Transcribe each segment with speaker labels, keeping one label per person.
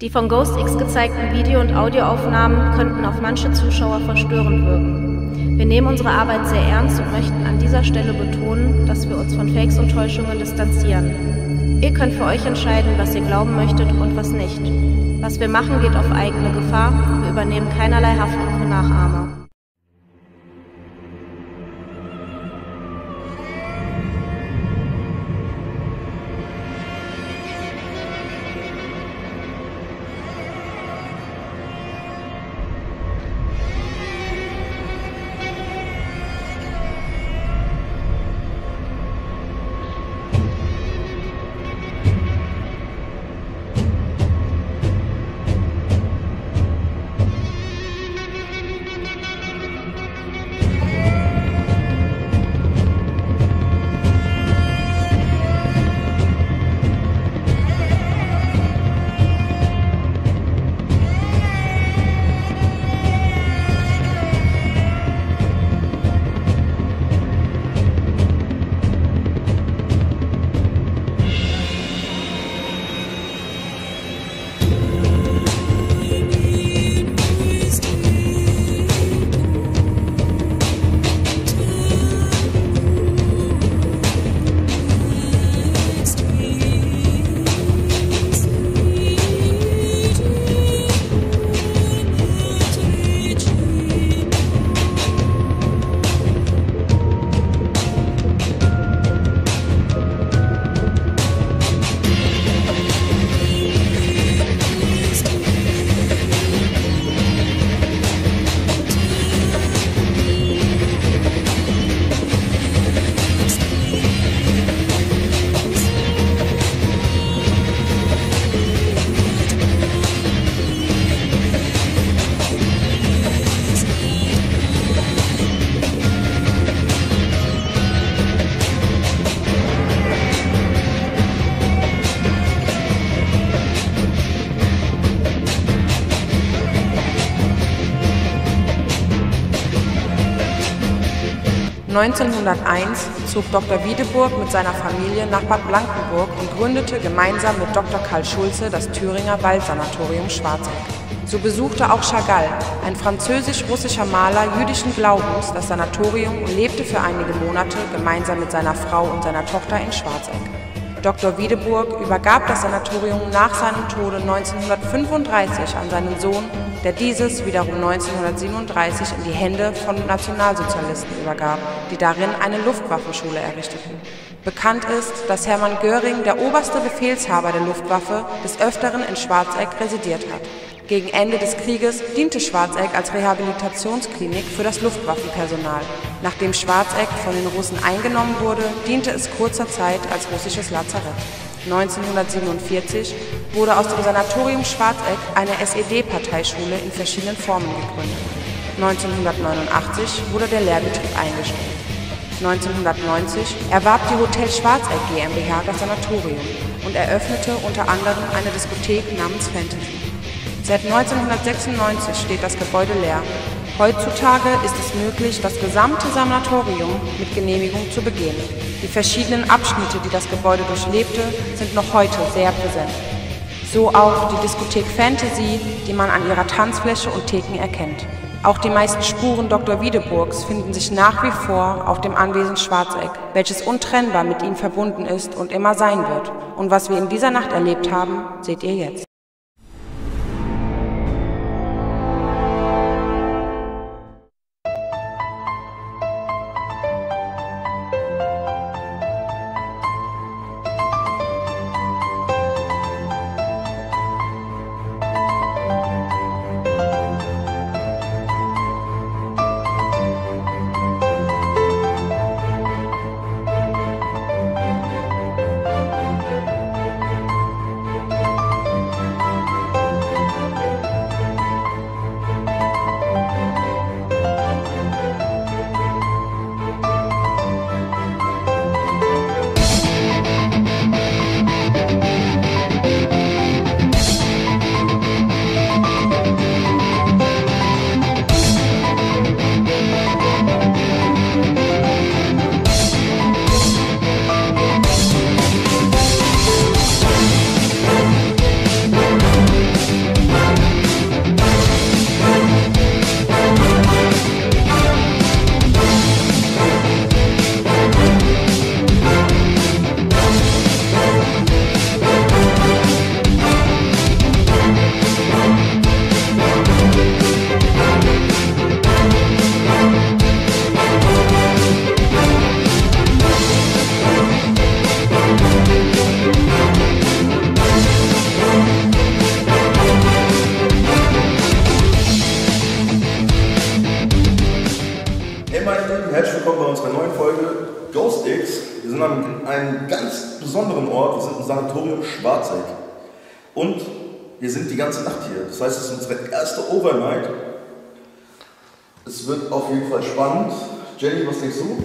Speaker 1: Die von Ghost X gezeigten Video- und Audioaufnahmen könnten auf manche Zuschauer verstörend wirken. Wir nehmen unsere Arbeit sehr ernst und möchten an dieser Stelle betonen, dass wir uns von Fakes und Täuschungen distanzieren. Ihr könnt für euch entscheiden, was ihr glauben möchtet und was nicht. Was wir machen, geht auf eigene Gefahr. Wir übernehmen keinerlei Haftung für Nachahmer.
Speaker 2: 1901 zog Dr. Wiedeburg mit seiner Familie nach Bad Blankenburg und gründete gemeinsam mit Dr. Karl Schulze das Thüringer Waldsanatorium Schwarzeck. So besuchte auch Chagall, ein französisch-russischer Maler jüdischen Glaubens, das Sanatorium und lebte für einige Monate gemeinsam mit seiner Frau und seiner Tochter in Schwarzeck. Dr. Wiedeburg übergab das Sanatorium nach seinem Tode 1935 an seinen Sohn, der dieses wiederum 1937 in die Hände von Nationalsozialisten übergab, die darin eine Luftwaffenschule errichteten. Bekannt ist, dass Hermann Göring, der oberste Befehlshaber der Luftwaffe, des Öfteren in Schwarzeck residiert hat. Gegen Ende des Krieges diente Schwarzeck als Rehabilitationsklinik für das Luftwaffenpersonal. Nachdem Schwarzeck von den Russen eingenommen wurde, diente es kurzer Zeit als russisches Lazarett. 1947 wurde aus dem Sanatorium Schwarzeck eine SED-Parteischule in verschiedenen Formen gegründet. 1989 wurde der Lehrbetrieb eingestellt. 1990 erwarb die Hotel Schwarzeck GmbH das Sanatorium und eröffnete unter anderem eine Diskothek namens Fantasy. Seit 1996 steht das Gebäude leer. Heutzutage ist es möglich, das gesamte Sanatorium mit Genehmigung zu begehen. Die verschiedenen Abschnitte, die das Gebäude durchlebte, sind noch heute sehr präsent. So auch die Diskothek Fantasy, die man an ihrer Tanzfläche und Theken erkennt. Auch die meisten Spuren Dr. Wiedeburgs finden sich nach wie vor auf dem Anwesen Schwarzeck, welches untrennbar mit ihm verbunden ist und immer sein wird. Und was wir in dieser Nacht erlebt haben, seht ihr jetzt.
Speaker 3: Einem ganz besonderen Ort. Wir sind im Sanatorium Schwarzeck. Und wir sind die ganze Nacht hier. Das heißt, es ist unsere erste Overnight. Es wird auf jeden Fall spannend. Jenny, was denkst du?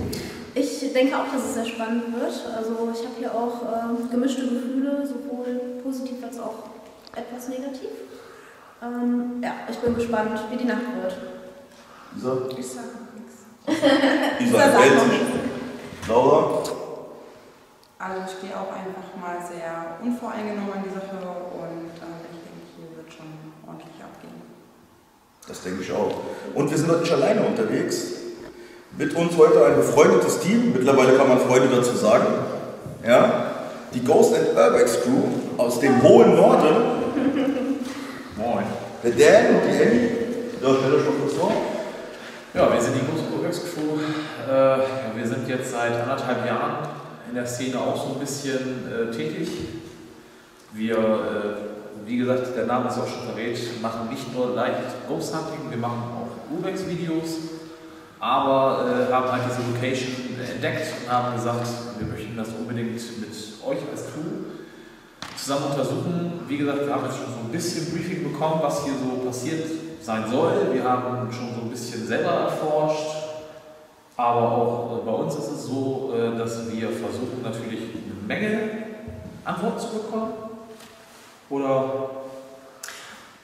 Speaker 1: Ich denke auch, dass es sehr spannend wird. Also ich habe hier auch äh, gemischte Gefühle, sowohl positiv als auch etwas negativ. Ähm, ja, ich bin gespannt, wie die Nacht wird.
Speaker 3: Isa?
Speaker 1: Ich sage nichts.
Speaker 3: Isa,
Speaker 1: sagt
Speaker 3: hält
Speaker 1: noch
Speaker 3: sich.
Speaker 1: nichts.
Speaker 3: Laura?
Speaker 2: Also ich stehe auch einfach mal sehr unvoreingenommen an die Sache und äh, ich denke, hier wird schon ordentlich abgehen.
Speaker 3: Das denke ich auch. Und wir sind heute nicht alleine unterwegs. Mit uns heute ein befreundetes Team. Mittlerweile kann man Freunde dazu sagen. Ja? Die Ghost and Urbex Crew aus dem hohen Norden.
Speaker 4: Moin.
Speaker 3: Der Dan und die Annie. Ja, stell euch mal kurz vor.
Speaker 4: Ja, wir sind die große Provex Crew. Äh, ja, wir sind jetzt seit anderthalb Jahren in der Szene auch so ein bisschen äh, tätig. Wir, äh, wie gesagt, der Name ist auch schon verrät, machen nicht nur leicht Ghost Hunting, wir machen auch Urbex-Videos, aber äh, haben halt diese Location entdeckt und haben gesagt, wir möchten das unbedingt mit euch als Crew zusammen untersuchen. Wie gesagt, wir haben jetzt schon so ein bisschen Briefing bekommen, was hier so passiert sein soll. Wir haben schon so ein bisschen selber erforscht, aber auch äh, bei uns ist es so, äh, dass wir versuchen natürlich eine Menge Antworten zu bekommen. Oder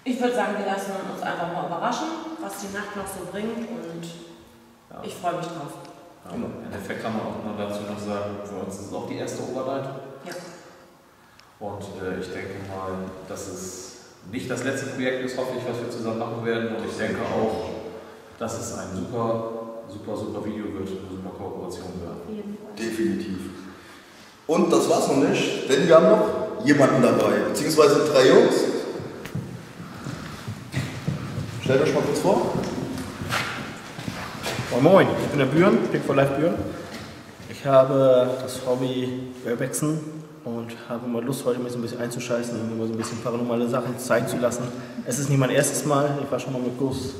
Speaker 5: Ich würde sagen, wir lassen uns einfach mal überraschen, was die Nacht noch so bringt und
Speaker 4: Ja.
Speaker 5: ich freue mich drauf.
Speaker 4: ja, im Endeffekt kann man auch noch dazu noch sagen, für uns ist es auch die erste Overnight.
Speaker 5: Ja.
Speaker 4: Und äh, ich denke mal, dass es nicht das letzte Projekt ist, hoffe ich, was wir zusammen machen werden. Und ich denke auch, dass es ein super, super, super Video wird, eine super Kooperation wird.
Speaker 3: Definitiv. Und das war's noch nicht, denn wir haben noch jemanden dabei, beziehungsweise drei Jungs. Stellt euch mal kurz vor.
Speaker 6: Moin Moin, ich bin der Björn, Pick for Life Björn. Ich habe das Hobby Urbexen und habe mal Lust, heute mich so ein bisschen einzuscheißen und mir mal so ein bisschen paranormale Sachen zeigen zu lassen. Es ist nicht mein erstes Mal, ich war schon mal mit Ghost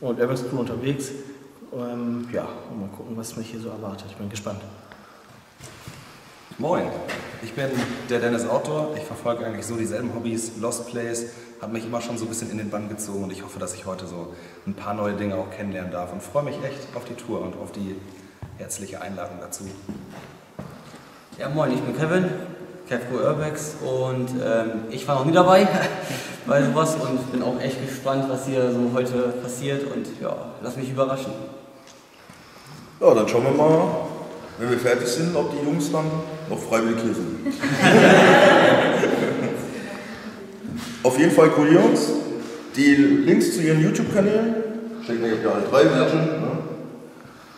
Speaker 6: und Urbex Crew unterwegs. Ähm, ja, und mal gucken, was mich hier so erwartet. Ich bin gespannt.
Speaker 7: Moin, ich bin der Dennis Outdoor. Ich verfolge eigentlich so dieselben Hobbys. Lost Place hat mich immer schon so ein bisschen in den Bann gezogen und ich hoffe, dass ich heute so ein paar neue Dinge auch kennenlernen darf und freue mich echt auf die Tour und auf die herzliche Einladung dazu.
Speaker 8: Ja, moin, ich bin Kevin, Kevco Urbex und ähm, ich war noch nie dabei bei sowas und bin auch echt gespannt, was hier so heute passiert und ja, lass mich überraschen.
Speaker 3: Ja, dann schauen wir mal, wenn wir fertig sind, ob die Jungs dann noch freiwillig hier sind. Auf jeden Fall cool Jungs. Die Links zu ihren YouTube-Kanälen stecken wir ja alle drei Menschen. Ne?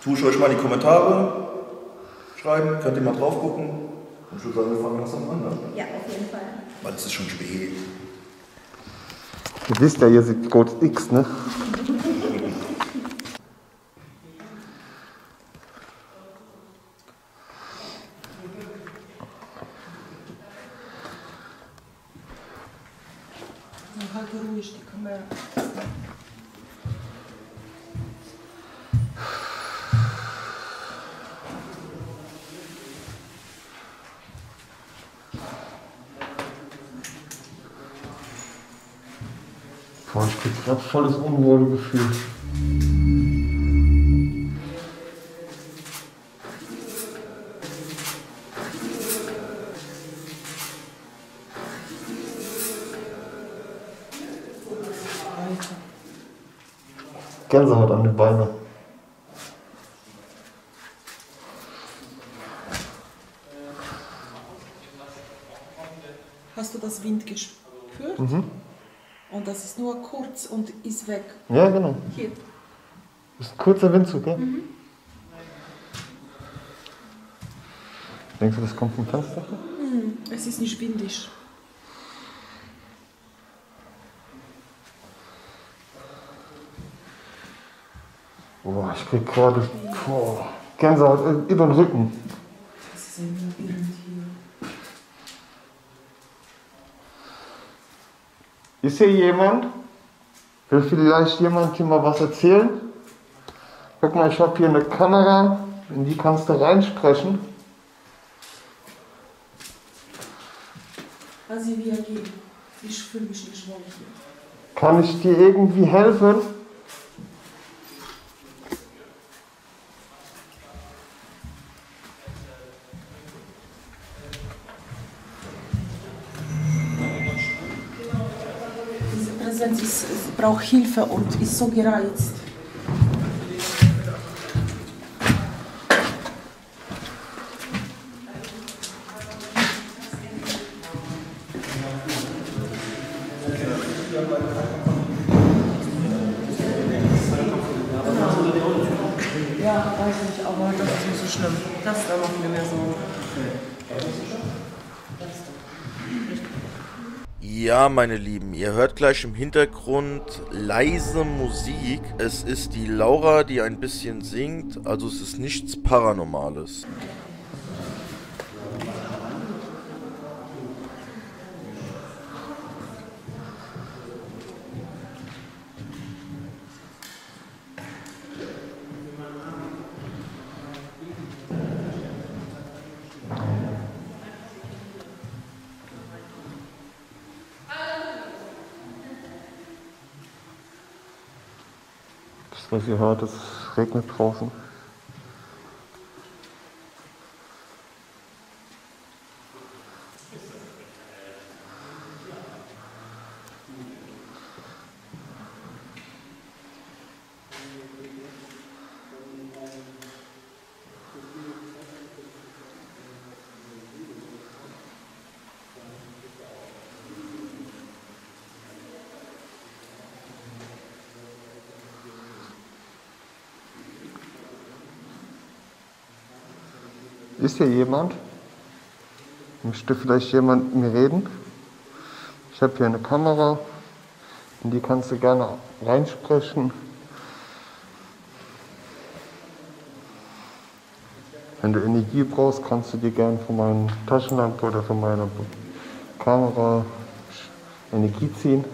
Speaker 3: Tue ich euch mal in die Kommentare schreiben, könnt ihr mal drauf gucken. Und ich würde sagen, wir fangen langsam an. Ne?
Speaker 1: Ja, auf jeden Fall.
Speaker 3: Weil es ist schon spät.
Speaker 9: Ihr wisst ja, ihr seht Code X, ne? Volles Unwohlgefühl. Gänsehaut an den Beinen.
Speaker 10: Hast du das Wind gespürt?
Speaker 9: Mhm.
Speaker 10: Das ist nur kurz und ist weg.
Speaker 9: Ja, genau.
Speaker 10: Hier.
Speaker 9: Das ist ein kurzer Windzug, gell? Denkst du, das kommt vom Fenster?
Speaker 10: Hm, es ist nicht windig.
Speaker 9: Boah, ich krieg gerade boah, Gänsehaut in in den Rücken.
Speaker 10: Ist hier
Speaker 9: jemand? Will vielleicht jemand hier mal was erzählen? Guck mal, ich habe hier eine Kamera, in die kannst du reinsprechen.
Speaker 10: Also wie. Ich fühle mich nicht wohl hier.
Speaker 9: Kann ich dir irgendwie helfen?
Speaker 10: Braucht Hilfe und ist so gereizt.
Speaker 5: Ja,
Speaker 3: meine Lieben, ihr hört gleich im Hintergrund leise Musik. Es ist die Laura, die ein bisschen singt, also es ist nichts Paranormales.
Speaker 9: Das, was ihr hört, es regnet draußen. Ist hier jemand? Möchte vielleicht jemand mit mir reden? Ich habe hier eine Kamera, in die kannst du gerne reinsprechen. Wenn du Energie brauchst, kannst du dir gerne von meiner Taschenlampe oder von meiner Kamera Energie ziehen.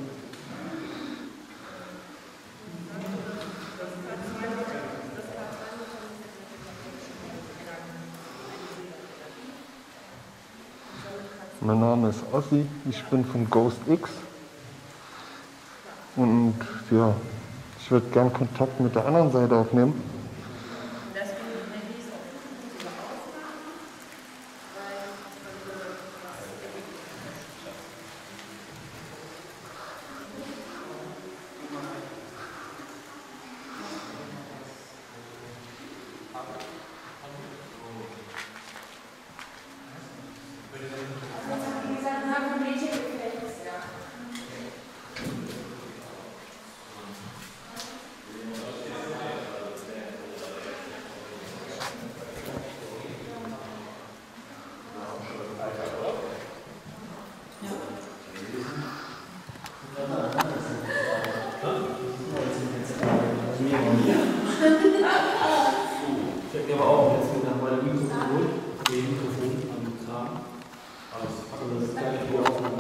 Speaker 9: Mein Name ist Ossi, ich bin von Ghost X. Und ja, ich würde gern Kontakt mit der anderen Seite aufnehmen.
Speaker 6: Ich habe aber auch jetzt mit meiner Mikrofon geholt, den Mikrofon am Kram. Also das ist gar nicht die Aufnahme.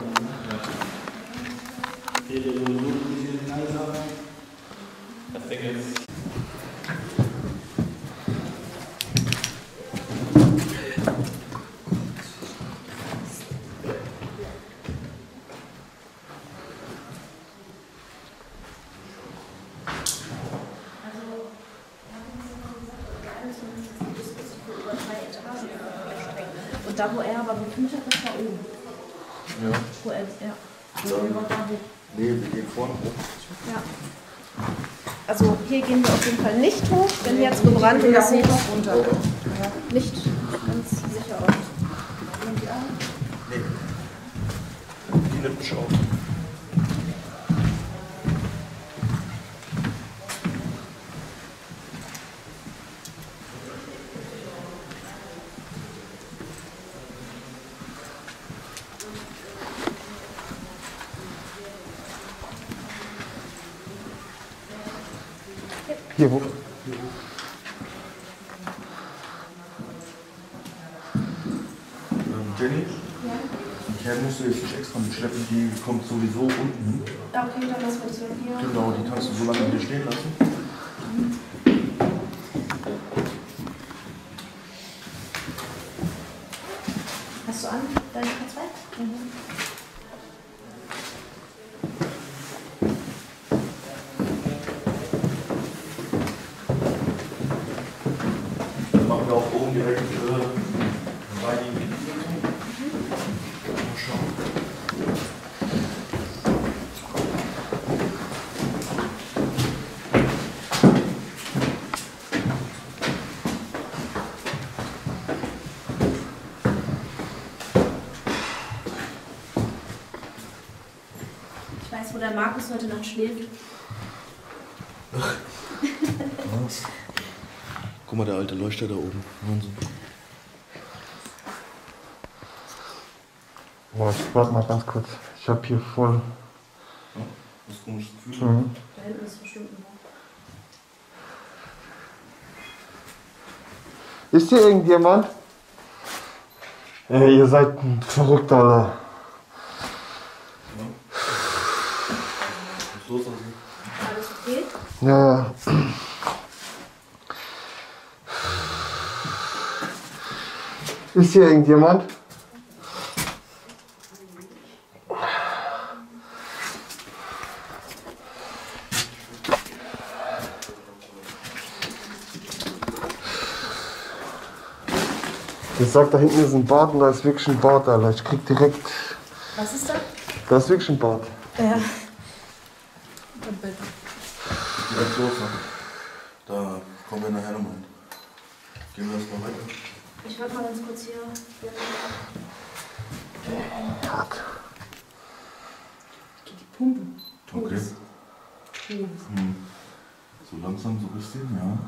Speaker 6: Hier der nur ein bisschen leiser. Das Ding ist.
Speaker 1: Und da, wo er aber gefilmt hat, das war oben.
Speaker 3: Ja.
Speaker 1: Wo er, ja. Er war da hoch.
Speaker 3: Nee, wir gehen vorne hoch.
Speaker 1: Ja. Also hier gehen wir auf jeden Fall nicht hoch, denn hier hat es gebrannt und das sieht
Speaker 10: runter.
Speaker 1: nicht ganz sicher aus.
Speaker 3: Nee. Die nimmt mich auf.
Speaker 9: Hier hoch.
Speaker 3: Ähm, Jenny? Ja? musst du jetzt nicht extra mitschleppen, die kommt sowieso unten
Speaker 1: okay, dann lassen wir das hier.
Speaker 3: Genau, die kannst du so lange hier stehen lassen.
Speaker 1: Hast du an deinen K2? Mhm.
Speaker 3: direkt äh, bei die Mal schauen.
Speaker 1: Ich weiß, wo der Nacht schläft.
Speaker 3: Was? Guck mal, der alte Leuchter da oben. Wahnsinn.
Speaker 9: Boah, ich warte mal ganz kurz. Ich hab hier voll.
Speaker 3: Das ist komisches Gefühl.
Speaker 9: Mhm.
Speaker 1: Da hinten ist bestimmt ein.
Speaker 9: Ist hier irgendjemand? Ey, ihr seid ein Verrückter, Alter.
Speaker 3: Was ist los? Also?
Speaker 1: Alles okay?
Speaker 9: Ja, ja. Ist hier irgendjemand? Ich sag, da hinten ist ein Bad und da ist wirklich ein Bad, Alter. Ich krieg direkt.
Speaker 10: Was ist da?
Speaker 9: Da ist wirklich ein Bad.
Speaker 10: Ja.
Speaker 3: Direkt los. ne? Da kommen wir nachher nochmal hin. Gehen wir erstmal weiter.
Speaker 1: Ich warte mal ganz kurz hier.
Speaker 9: Hart.
Speaker 10: Die Pumpe.
Speaker 3: Okay.
Speaker 10: Todes.
Speaker 3: Hm. So langsam, so ein bisschen, ja.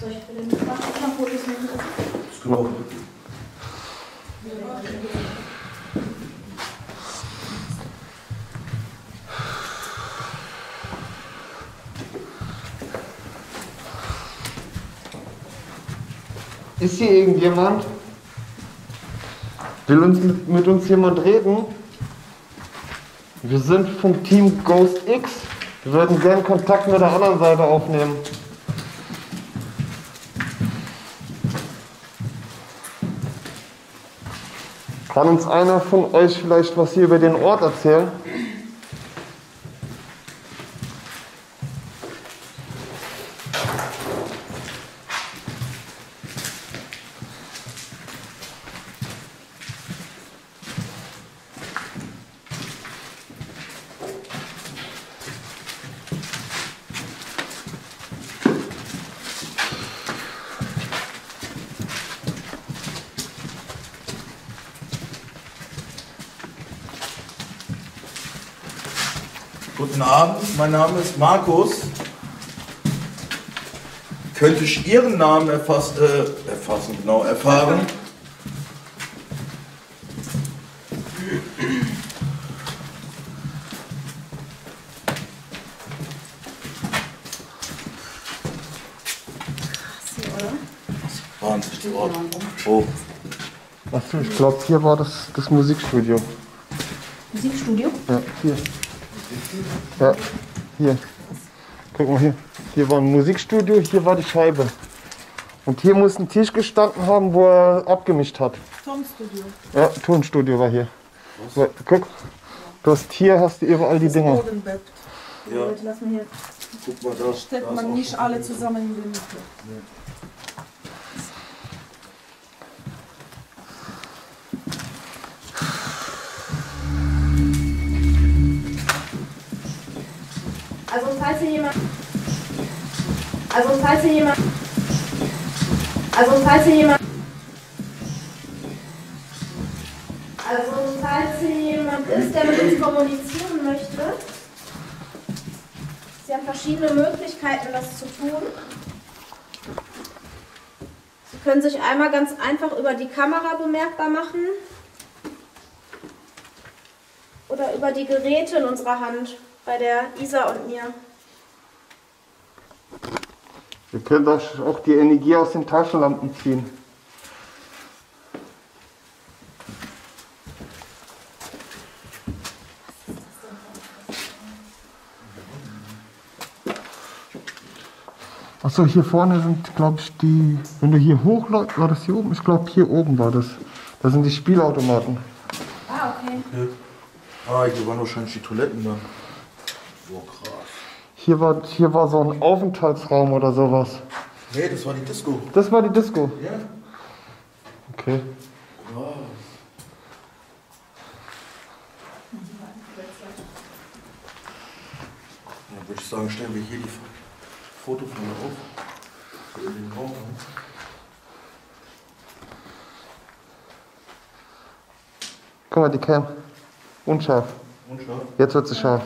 Speaker 1: Soll ich für den Fotos machen?
Speaker 3: Das können wir auch.
Speaker 9: Irgendjemand? Will uns mit uns jemand reden? Wir sind vom Team Ghost X. Wir würden gerne Kontakt mit der anderen Seite aufnehmen. Kann uns einer von euch vielleicht was hier über den Ort erzählen?
Speaker 3: Guten Abend, mein Name ist Markus. Könnte ich Ihren Namen erfass, äh, erfassen, genau, erfahren? Wahnsinn, Ort. Oh,
Speaker 9: Achso, ich glaube, hier war das, das Musikstudio.
Speaker 10: Musikstudio?
Speaker 9: Ja, hier. Ja, hier. Guck mal hier. Hier war ein Musikstudio, hier war die Scheibe. Und hier muss ein Tisch gestanden haben, wo er abgemischt hat.
Speaker 10: Tonstudio.
Speaker 9: Ja, Tonstudio war hier. So, guck, du hast hier hast du überall die Dinger.
Speaker 10: Bodenbett.
Speaker 3: ja,
Speaker 10: Leute, lass mal hier.
Speaker 3: guck mal, da ist
Speaker 10: man nicht alle zusammen in der Mitte.
Speaker 1: Also falls hier jemand. Also falls hier jemand. Also falls hier jemand. Also falls hier jemand ist, der mit uns kommunizieren möchte. Sie haben verschiedene Möglichkeiten, das zu tun. Sie können sich einmal ganz einfach über die Kamera bemerkbar machen. Oder über die Geräte in unserer Hand, bei der Isa und mir.
Speaker 9: Ihr könnt euch auch die Energie aus den Taschenlampen ziehen. Achso, hier vorne sind, glaube ich, die. Wenn du hier hochläufst, war das hier oben? Ich glaube, hier oben war das. Das sind die Spielautomaten.
Speaker 1: Ah, okay.
Speaker 3: Okay. Ah, hier waren wahrscheinlich die Toiletten dann. Boah, krass.
Speaker 9: Hier war, hier war so ein Aufenthaltsraum oder sowas.
Speaker 3: Nee, das war die Disco.
Speaker 9: Das war die Disco.
Speaker 3: Ja.
Speaker 9: Okay.
Speaker 3: Dann würde ich sagen, stellen wir hier die Foto von mir auf. Für den Raum.
Speaker 9: Guck mal, die Cam. Unscharf.
Speaker 3: Unscharf.
Speaker 9: Jetzt wird sie scharf.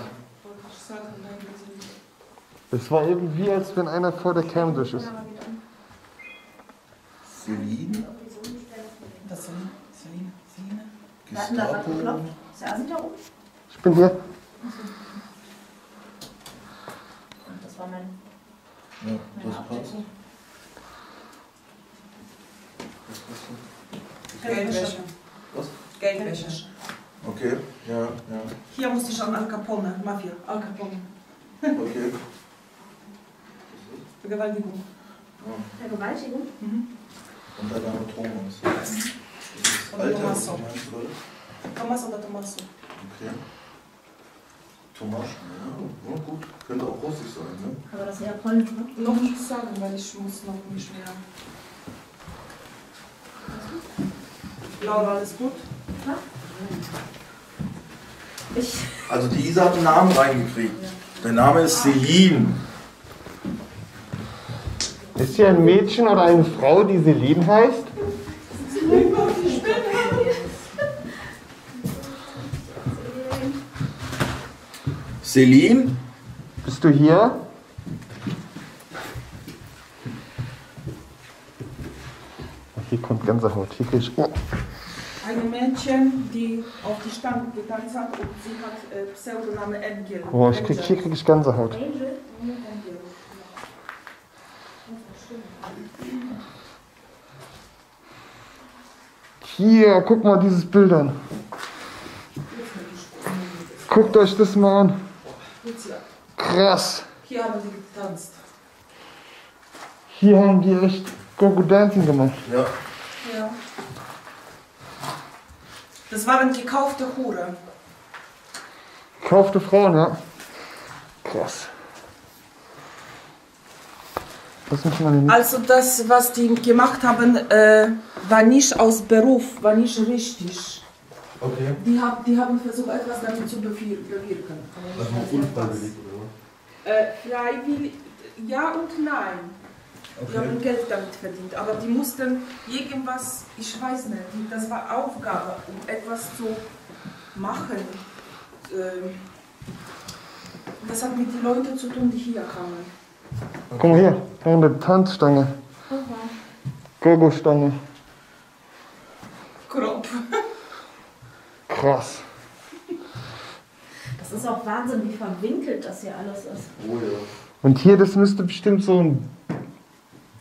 Speaker 9: Es war eben wie, als wenn einer vor der Cam durch ist.
Speaker 3: Celine.
Speaker 10: Das ist Celine. Celine.
Speaker 3: Gestapo.
Speaker 10: Ist der Asi da oben?
Speaker 9: Ich bin hier.
Speaker 10: Das war mein.
Speaker 3: Ja, das passt.
Speaker 10: Geldwäsche.
Speaker 3: Was?
Speaker 10: Geldwäsche.
Speaker 3: Okay, ja, ja.
Speaker 10: Hier musste ich an Al Capone, Mafia, Al Capone.
Speaker 3: Okay.
Speaker 10: Vergewaltigung.
Speaker 1: Vergewaltigung?
Speaker 10: Mhm.
Speaker 3: Und dein Name Thomas. Das ist
Speaker 10: Oder
Speaker 3: Alter, meinst oder?
Speaker 10: Thomas oder Tommaso?
Speaker 3: Okay. Thomas, ja, ja, gut. Könnte auch russisch sein, ne?
Speaker 1: Aber das ist eher polnisch, ne?
Speaker 10: Noch nichts sagen, weil ich muss noch nicht mehr. Laura, alles gut?
Speaker 1: Ich.
Speaker 3: Also die Isa hat einen Namen reingekriegt. Der Name ist Celine.
Speaker 9: Ist hier ein Mädchen oder eine Frau, die Celine heißt?
Speaker 3: Celine?
Speaker 9: Bist du hier? Hier kommt Gänsehaut. Hier krieg ich. Oh.
Speaker 10: Eine Mädchen, die auf die Stange getanzt hat und sie hat äh, Pseudoname Angel.
Speaker 9: Oh, ich krieg, hier krieg ich Gänsehaut.
Speaker 10: Angel.
Speaker 9: Hier, guck mal dieses Bild an. Guckt euch das mal an. Krass.
Speaker 10: Hier haben sie getanzt.
Speaker 9: Hier haben die echt Gogo Dancing gemacht.
Speaker 3: Ja.
Speaker 10: Ja. Das waren gekaufte Hure.
Speaker 9: Kaufte Frauen, ja. Krass. Lass mich mal den.
Speaker 10: Also das, was die gemacht haben, äh, war nicht aus Beruf, war nicht richtig.
Speaker 3: Okay.
Speaker 10: Die, hab, die haben versucht, etwas damit zu bewi- bewirken.
Speaker 3: Das war unfreiwillig, oder?
Speaker 10: Äh, freiwillig, ja und nein. Die
Speaker 3: Okay.
Speaker 10: haben Geld damit verdient, aber die mussten irgendwas, ich weiß nicht, die- das war Aufgabe, um etwas zu machen. Ähm, das hat mit den Leuten zu tun, die hier kamen.
Speaker 9: Guck mal hier. Da eine Tanzstange. Gogo-Stange.
Speaker 10: Grob.
Speaker 9: Krass.
Speaker 1: Das ist auch Wahnsinn, wie verwinkelt das hier alles ist.
Speaker 3: Oh ja.
Speaker 9: Und hier, das müsste bestimmt so ein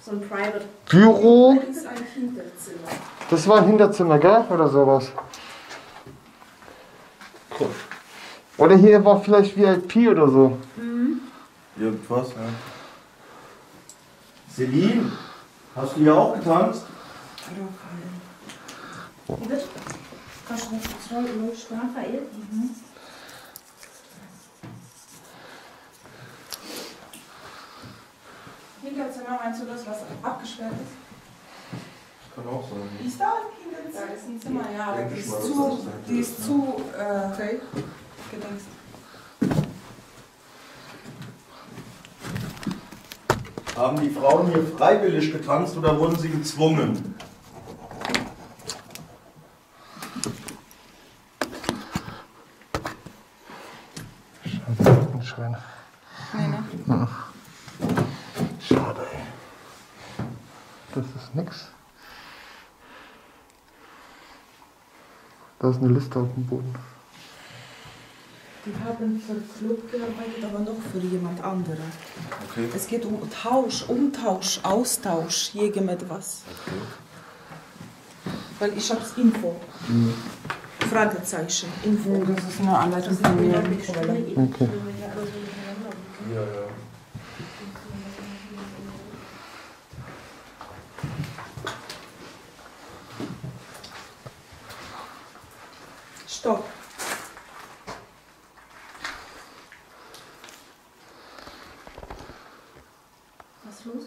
Speaker 1: So ein Private.
Speaker 9: Büro.
Speaker 10: Das ist ein Hinterzimmer.
Speaker 9: Das war ein Hinterzimmer, gell? Oder sowas. Oder hier war vielleicht VIP oder so.
Speaker 3: Irgendwas, ja. Celine, hast du hier auch getanzt?
Speaker 1: Wie wird? Raphael? Mhm.
Speaker 10: Hinterzimmer, meinst du das, was abgesperrt ist?
Speaker 3: Kann auch sein.
Speaker 10: Ist da ein Hinterzimmer? Das ist ein Zimmer, ja, die
Speaker 3: ich
Speaker 10: ist zu,
Speaker 3: das
Speaker 10: die
Speaker 3: wird,
Speaker 10: ist
Speaker 3: ne?
Speaker 10: zu, äh, okay.
Speaker 3: Haben die Frauen hier freiwillig getanzt oder wurden sie gezwungen?
Speaker 9: Schade, ein Schwein.
Speaker 10: Nee, ne?
Speaker 9: Ja. Schade, ey. Das ist nix. Da ist eine Liste auf dem Boden.
Speaker 10: Die haben für Club gearbeitet, aber noch für jemand anderen.
Speaker 3: Okay.
Speaker 10: Es geht um Tausch, Umtausch, Austausch, irgendetwas. Weil ich hab's Info. Fragezeichen, Info.
Speaker 2: Das ist eine Anleitung von mir.
Speaker 9: Okay.
Speaker 3: Ja, ja.
Speaker 10: Stopp.
Speaker 1: Was ist los?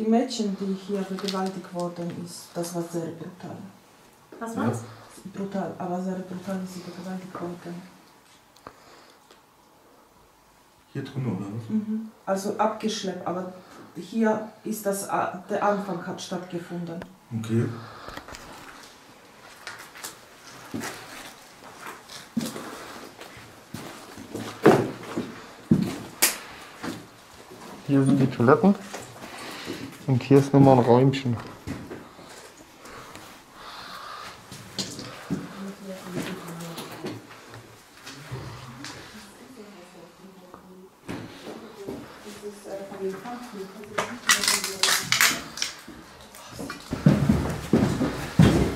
Speaker 10: die Mädchen, die hier vergewaltigt worden ist, das war sehr brutal.
Speaker 1: Was
Speaker 3: Ja.
Speaker 1: war's?
Speaker 10: Brutal, aber sehr brutal ist sie vergewaltigt worden.
Speaker 3: Hier drin, oder was?
Speaker 10: Mhm. Also abgeschleppt, aber hier ist das, A- der Anfang hat stattgefunden.
Speaker 3: Okay.
Speaker 9: Hier sind die Toiletten. Und hier ist nochmal ein Räumchen.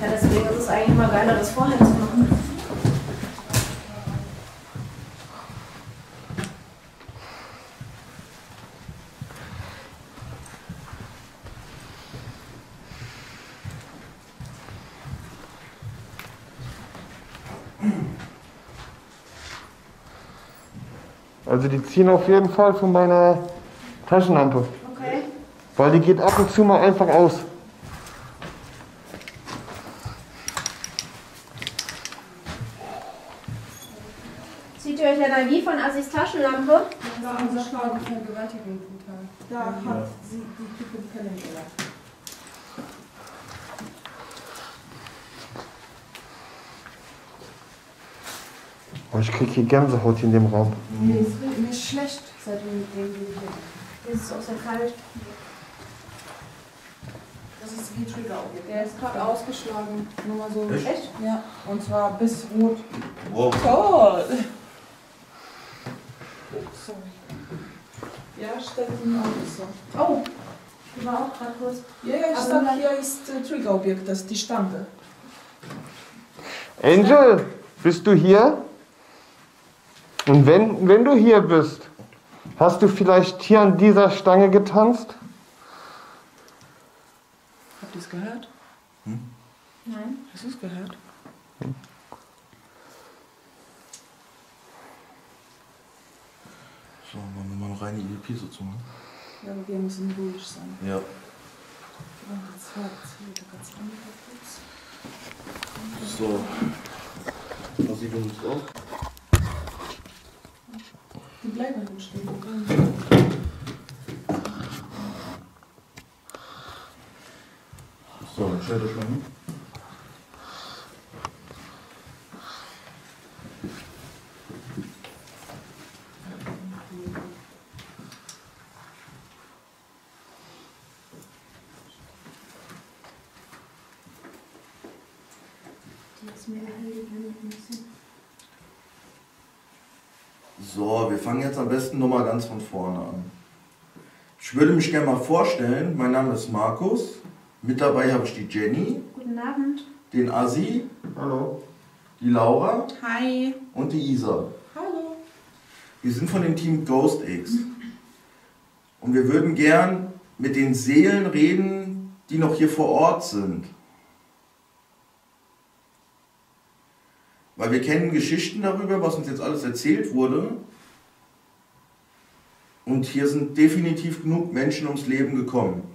Speaker 1: Ja, deswegen ist es eigentlich mal geiler, das vorher zu machen.
Speaker 9: Also die ziehen auf jeden Fall von meiner Taschenlampe.
Speaker 1: Okay.
Speaker 9: Weil die geht ab und zu mal einfach aus.
Speaker 1: Zieht ihr euch wie von Assis Taschenlampe?
Speaker 10: Da angeschlagen, Vergewaltigung brutal. Da hat sie die Typen kennengelernt.
Speaker 9: Oh, ich krieg hier Gänsehaut in dem Raum.
Speaker 10: Mir ist, mir ist schlecht, seit wir mit dem geredet
Speaker 1: Hier ist auch sehr kalt.
Speaker 10: Das ist wie Triggerobjekt.
Speaker 5: Der ist gerade ausgeschlagen. Nur mal so.
Speaker 3: Echt?
Speaker 5: Echt?
Speaker 10: Ja, und zwar bis rot.
Speaker 3: Wow.
Speaker 10: Toll! Sorry. Ja, steht im Auto so.
Speaker 1: Oh, die war auch gerade kurz.
Speaker 10: Ja, ja, ich sag,
Speaker 1: dann-
Speaker 10: hier ist äh, Triggerobjekt, das ist die Stange.
Speaker 9: Angel, bist du hier? Und wenn, wenn du hier bist, hast du vielleicht hier an dieser Stange getanzt?
Speaker 10: Habt ihr es gehört?
Speaker 1: Nein.
Speaker 10: Hast du es gehört?
Speaker 3: So, machen wir mal noch reine EVP so ne?
Speaker 10: Ja, aber wir müssen ruhig sein.
Speaker 3: Ja. So. Was sieht uns auch?
Speaker 10: Die bleiben stehen.
Speaker 3: So, dann stellt euch mal hin.
Speaker 1: Die ist mega hell, die blendet ein bisschen.
Speaker 3: So, wir fangen jetzt am besten nochmal ganz von vorne an. Ich würde mich gerne mal vorstellen, mein Name ist Markus. Mit dabei habe ich die Jenny,
Speaker 1: Guten Abend.
Speaker 3: den Asi,
Speaker 9: Hallo.
Speaker 3: die Laura
Speaker 10: Hi.
Speaker 3: und die Isa.
Speaker 10: Hallo.
Speaker 3: Wir sind von dem Team Ghost X. Und wir würden gern mit den Seelen reden, die noch hier vor Ort sind. Weil wir kennen Geschichten darüber, was uns jetzt alles erzählt wurde. Und hier sind definitiv genug Menschen ums Leben gekommen.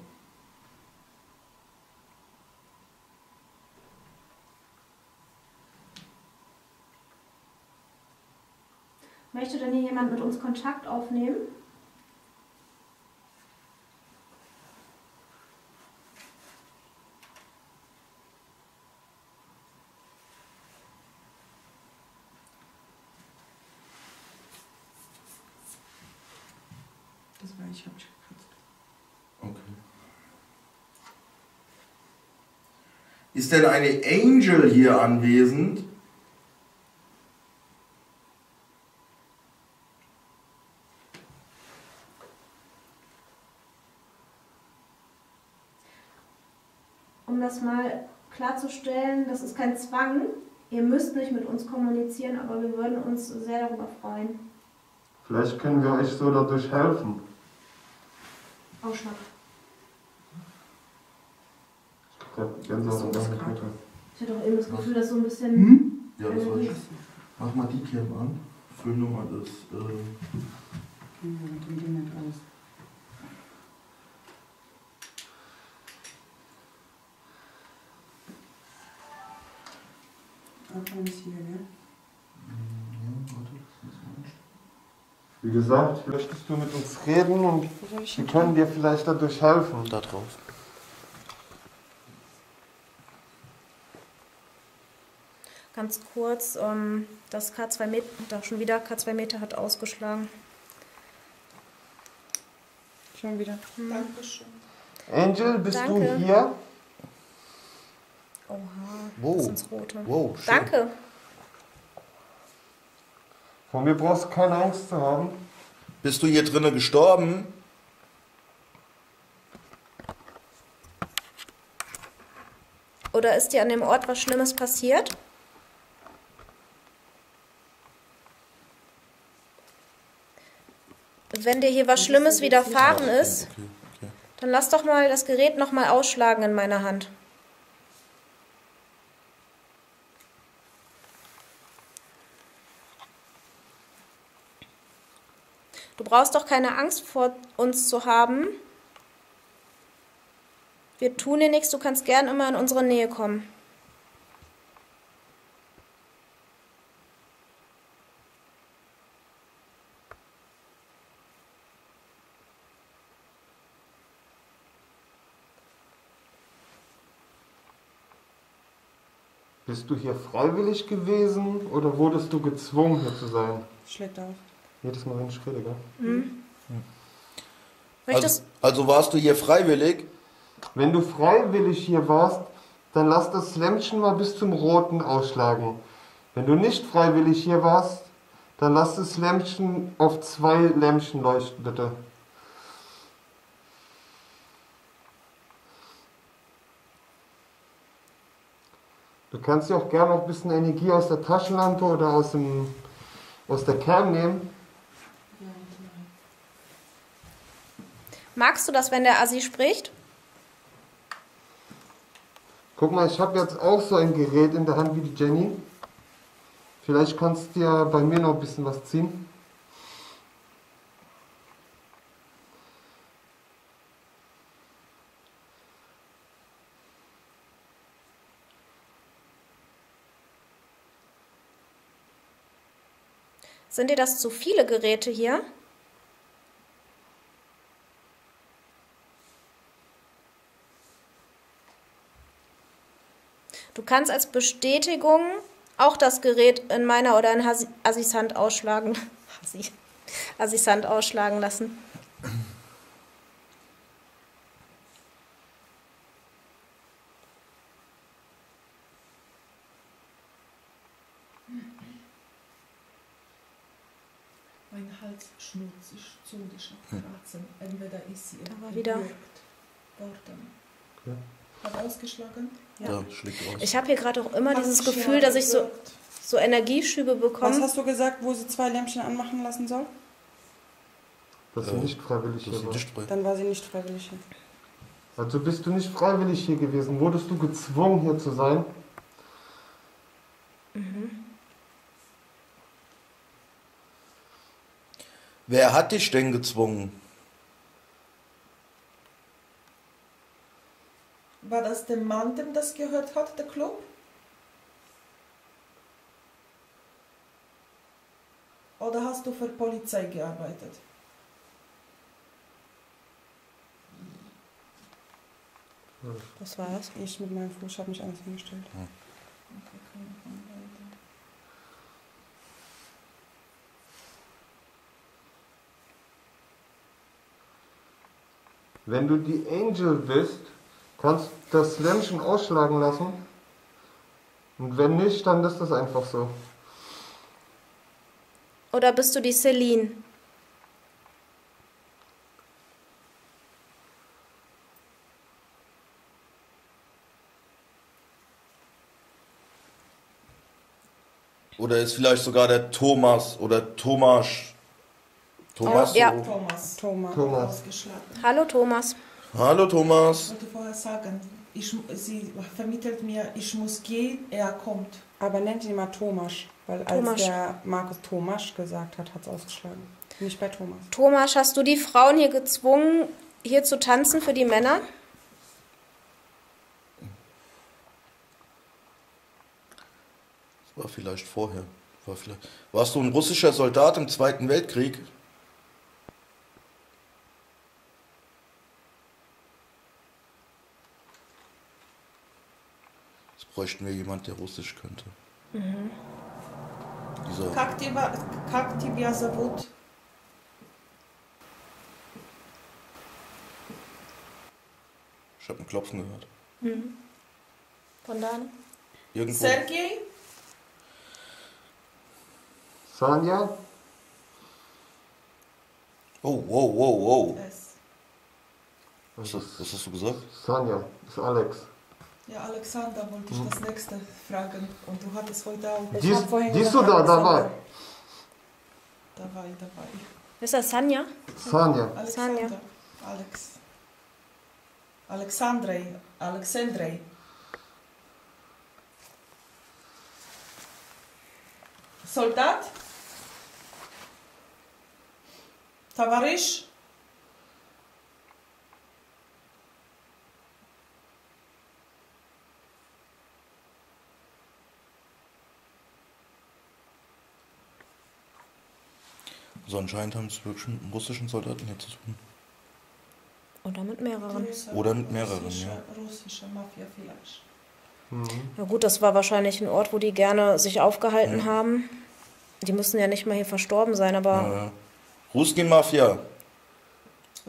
Speaker 1: Möchte denn hier jemand mit uns Kontakt aufnehmen?
Speaker 10: Das war ich, hab ich gekratzt.
Speaker 3: Okay. Ist denn eine Angel hier anwesend?
Speaker 1: Um das mal klarzustellen, das ist kein Zwang. Ihr müsst nicht mit uns kommunizieren, aber wir würden uns sehr darüber freuen.
Speaker 9: Vielleicht können wir euch so dadurch helfen.
Speaker 1: Ausschlag.
Speaker 9: Gänsehaut und warme
Speaker 1: Ich hatte auch eben das Gefühl, dass so ein bisschen. Hm?
Speaker 3: Ja, das war ich. Mach mal die Cam an. Füll nochmal das. Äh
Speaker 10: wir mit dem Ding nicht raus.
Speaker 9: Mhm, Wie gesagt, möchtest du mit uns reden und wir können dir vielleicht dadurch helfen.
Speaker 3: Da draußen.
Speaker 1: Ganz kurz, ähm, das K2 Meter, da schon wieder K2 Meter hat ausgeschlagen.
Speaker 10: Schon wieder.
Speaker 1: Hm.
Speaker 10: Dankeschön.
Speaker 9: Angel, bist
Speaker 1: Danke.
Speaker 9: du hier?
Speaker 1: Oha,
Speaker 3: Wow.
Speaker 1: das ins Rote.
Speaker 3: Wow, schön.
Speaker 1: Danke.
Speaker 9: Von mir brauchst du keine Angst zu haben.
Speaker 3: Bist du hier drinnen gestorben?
Speaker 1: Oder ist dir an dem Ort was Schlimmes passiert? Wenn dir hier was Schlimmes widerfahren ist, dann lass doch mal das Gerät noch mal ausschlagen in meiner Hand. Du brauchst doch keine Angst vor uns zu haben. Wir tun dir nichts, du kannst gern immer in unsere Nähe kommen.
Speaker 9: Bist du hier freiwillig gewesen oder wurdest du gezwungen hier zu sein?
Speaker 10: Schlägt auf.
Speaker 9: Jedes Mal, wenn ich rede, gell?
Speaker 1: Hm?
Speaker 3: Also,
Speaker 1: Möchtest,
Speaker 3: also warst du hier freiwillig?
Speaker 9: Wenn du freiwillig hier warst, dann lass das Lämpchen mal bis zum Roten ausschlagen. Wenn du nicht freiwillig hier warst, dann lass das Lämpchen auf zwei Lämpchen leuchten, bitte. Du kannst dir auch gerne noch ein bisschen Energie aus der Taschenlampe oder aus, dem, aus der Cam nehmen.
Speaker 1: magst du das, wenn der Assi spricht?
Speaker 9: Guck mal, ich habe jetzt auch so ein Gerät in der Hand wie die Jenny. Vielleicht kannst du ja bei mir noch ein bisschen was ziehen.
Speaker 1: Sind dir das zu viele Geräte hier? Du kannst als Bestätigung auch das Gerät in meiner oder in Assis Hand ausschlagen. Assis Hand ausschlagen lassen.
Speaker 10: Mein Hals ich hab Kratzen. Entweder ist sie
Speaker 1: Aber wieder-
Speaker 10: worden.
Speaker 9: Okay.
Speaker 10: Hat ausgeschlagen?
Speaker 3: Ja, schlägt aus.
Speaker 1: Ich habe hier gerade auch immer
Speaker 10: Hat
Speaker 1: dieses Gefühl, dass ich so, so Energieschübe
Speaker 10: Was
Speaker 1: bekomme.
Speaker 10: hast du gesagt, wo sie zwei Lämpchen anmachen lassen soll?
Speaker 9: Dass
Speaker 3: Ja,
Speaker 9: nicht freiwillig hier
Speaker 3: ist nicht frei.
Speaker 10: Dann war sie nicht freiwillig hier.
Speaker 9: Also bist du nicht freiwillig hier gewesen. Wurdest du gezwungen hier zu sein?
Speaker 3: Wer hat dich denn gezwungen?
Speaker 10: War das der Mann, dem das gehört hat, der Club? Oder hast du für Polizei gearbeitet?
Speaker 1: Das?
Speaker 10: Ich mit meinem Fuß habe mich alles hingestellt.
Speaker 9: Wenn du die Angel bist, kannst du das Lämpchen ausschlagen lassen. Und wenn nicht, dann ist das einfach so.
Speaker 1: Oder bist du die Celine?
Speaker 3: Oder ist vielleicht sogar der Thomas oder Thomas? Thomas?
Speaker 1: Ja.
Speaker 10: Thomas. Thomas.
Speaker 9: Thomas.
Speaker 1: Hallo Thomas.
Speaker 3: Hallo Thomas.
Speaker 10: Ich wollte vorher sagen, ich, sie vermittelt mir, ich muss gehen, er kommt. Aber nennt ihn mal Thomas, weil
Speaker 1: Thomas.
Speaker 10: als der Markus Thomas gesagt hat, hat es ausgeschlagen. Nicht bei Thomas.
Speaker 1: Thomas, hast du die Frauen hier gezwungen, hier zu tanzen für die Männer?
Speaker 3: War vielleicht vorher. War vielleicht. Warst du ein russischer Soldat im Zweiten Weltkrieg? bräuchten wir jemand, der Russisch könnte.
Speaker 10: Mhm.
Speaker 3: Dieser.
Speaker 10: Как тебя, как тебя зовут?
Speaker 3: Ich habe ein Klopfen gehört.
Speaker 1: Mhm. Von dann?
Speaker 3: Irgendwo.
Speaker 10: Sergej?
Speaker 9: Sanja?
Speaker 3: Oh, wow, wow, wow.
Speaker 10: S.
Speaker 3: Was, hast- was hast du gesagt?
Speaker 9: Sanja, das ist Alex.
Speaker 10: Ja, Alexander wollte ich das nächste fragen. Und du hattest heute auch...
Speaker 9: Ich Dies, vorhin dies oder Alexander. dabei?
Speaker 10: Dabei, dabei.
Speaker 1: Ist das Sanja?
Speaker 9: Sanja.
Speaker 10: Alexander. Sanja. Alex. Alexandrei. Alexandrei. Soldat? Tavarisch?
Speaker 3: Also anscheinend haben es wirklich mit russischen Soldaten hier zu tun.
Speaker 1: Oder mit mehreren.
Speaker 3: Oder mit mehreren,
Speaker 10: russische,
Speaker 3: ja.
Speaker 10: Russische Mafia vielleicht. Mhm.
Speaker 1: Ja gut, das war wahrscheinlich ein Ort, wo die gerne sich aufgehalten
Speaker 3: ja.
Speaker 1: haben. Die müssen ja nicht mal hier verstorben sein, aber...
Speaker 3: Ja. Ruski Mafia.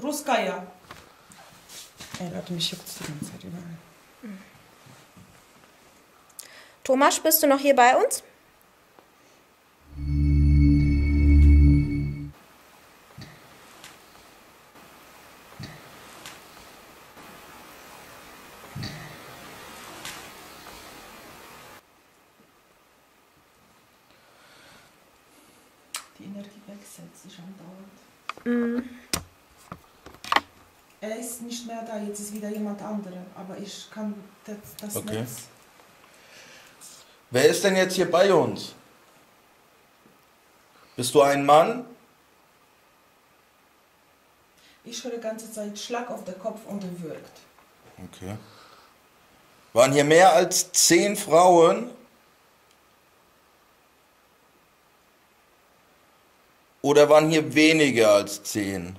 Speaker 10: Ruskaya. Ey Leute, mich juckt die ganze Zeit überall.
Speaker 1: Thomas, bist du noch hier bei uns? Mhm.
Speaker 10: Er ist nicht mehr da, jetzt ist wieder jemand anderer. Aber ich kann das, das
Speaker 3: Okay.
Speaker 10: Netz.
Speaker 3: Wer ist denn jetzt hier bei uns? Bist du ein Mann?
Speaker 10: Ich höre die ganze Zeit Schlag auf den Kopf und er wirkt.
Speaker 3: Okay. Waren hier mehr als zehn Frauen? Oder waren hier weniger als zehn?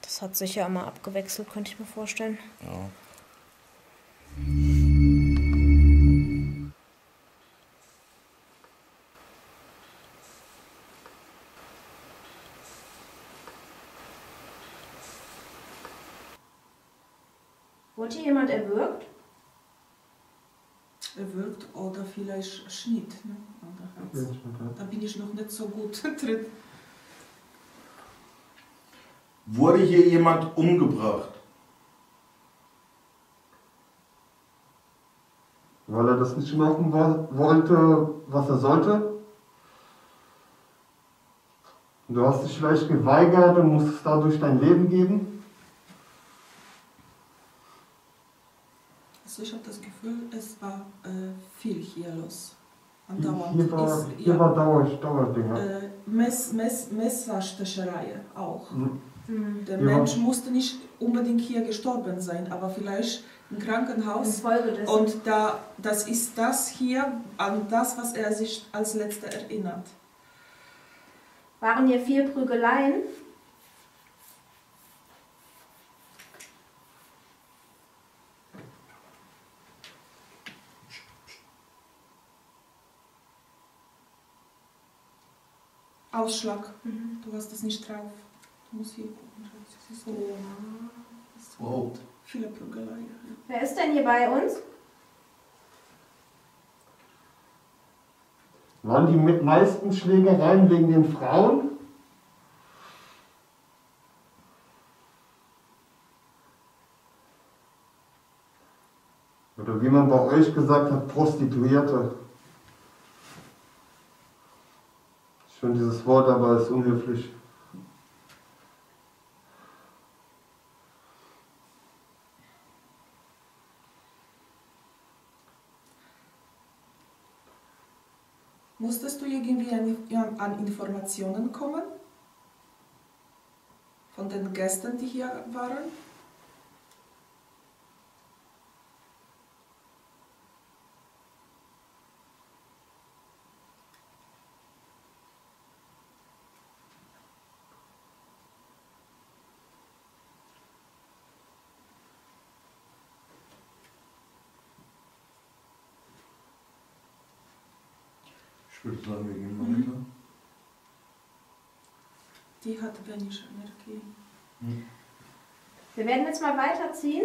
Speaker 1: Das hat sich ja immer abgewechselt, könnte ich mir vorstellen.
Speaker 3: Ja.
Speaker 1: Wurde hier jemand erwürgt?
Speaker 10: Vielleicht Schnitt. Ne? Oder Herz. Da bin ich noch nicht so gut drin.
Speaker 3: Wurde hier jemand umgebracht?
Speaker 9: Weil er das nicht machen wo- wollte, was er sollte. Du hast dich vielleicht geweigert und musstest dadurch dein Leben geben.
Speaker 10: Also ich habe das Gefühl, es war äh, viel hier los. Andauernd.
Speaker 9: Hier war,
Speaker 10: ist,
Speaker 9: hier
Speaker 10: ja,
Speaker 9: war Dauer, Dauerdinger.
Speaker 10: äh, Mess, Mess, auch.
Speaker 9: Mhm.
Speaker 10: Der
Speaker 9: Ja.
Speaker 10: Mensch musste nicht unbedingt hier gestorben sein, aber vielleicht im Krankenhaus. Und da, das ist das hier an das, was er sich als letzter erinnert.
Speaker 1: Waren hier viel Prügeleien?
Speaker 10: Ausschlag. Du hast das nicht drauf. Du musst hier gucken. Das ist so. Das ist
Speaker 3: Wow.
Speaker 10: Viele Prügeleien.
Speaker 1: Wer ist denn hier bei uns?
Speaker 9: Waren die mit meisten Schlägereien wegen den Frauen? Oder wie man bei euch gesagt hat, Prostituierte. Finde dieses Wort aber ist unhöflich.
Speaker 10: Musstest du irgendwie an, an Informationen kommen? Von den Gästen, die hier waren?
Speaker 3: Ich würde sagen, wir gehen weiter.
Speaker 10: Die hat wenig Energie.
Speaker 1: Wir werden jetzt mal weiterziehen.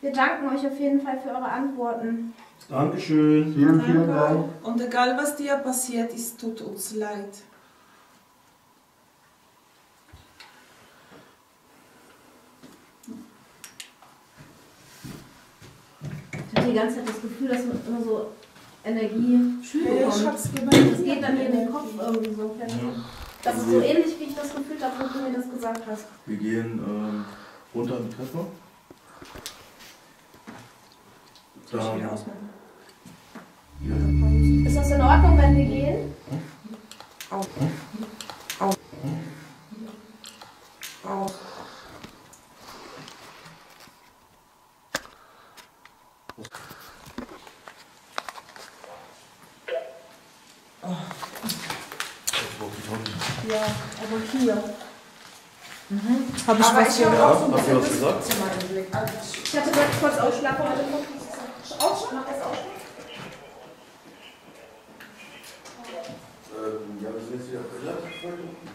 Speaker 1: Wir danken euch auf jeden Fall für eure Antworten.
Speaker 3: Dankeschön.
Speaker 9: Vielen, vielen Dank.
Speaker 10: Und egal was dir passiert ist, tut uns leid.
Speaker 1: Ich hatte die ganze Zeit das Gefühl, dass man immer so
Speaker 10: Ja,
Speaker 1: bekommt.
Speaker 10: hab's gemerkt.
Speaker 1: Das geht dann hier in den Kopf irgendwie so. Das ist so ähnlich, wie ich das gefühlt habe, wo du mir das gesagt hast.
Speaker 3: Wir gehen ähm, runter in die Treppe. Dann, ja.
Speaker 1: Ist das in Ordnung, wenn wir gehen?
Speaker 2: Auf. Auf. Auf.
Speaker 5: Ja, aber hier.
Speaker 2: Habe ich
Speaker 5: Aber
Speaker 2: was
Speaker 5: ich habe auch so ein bisschen das
Speaker 3: gesagt?
Speaker 5: Zimmer im Blick. Also
Speaker 1: Ich hatte gerade kurz aber dann Ausschlag, mach das Ausschlag.
Speaker 3: Ähm, ja, wir sind jetzt wieder relativ weit unten.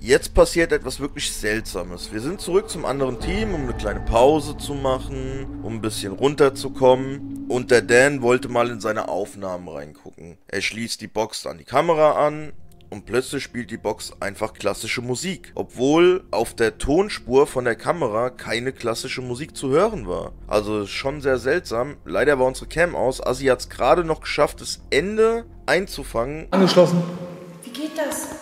Speaker 3: Jetzt passiert etwas wirklich Seltsames. Wir sind zurück zum anderen Team, um eine kleine Pause zu machen, um ein bisschen runterzukommen. Und der Dan wollte mal in seine Aufnahmen reingucken. Er schließt die Box an die Kamera an und plötzlich spielt die Box einfach klassische Musik, obwohl auf der Tonspur von der Kamera keine klassische Musik zu hören war. Also schon sehr seltsam. Leider war unsere Cam aus. Asi hat es gerade noch geschafft, das Ende einzufangen.
Speaker 6: Angeschlossen.
Speaker 5: Wie geht das?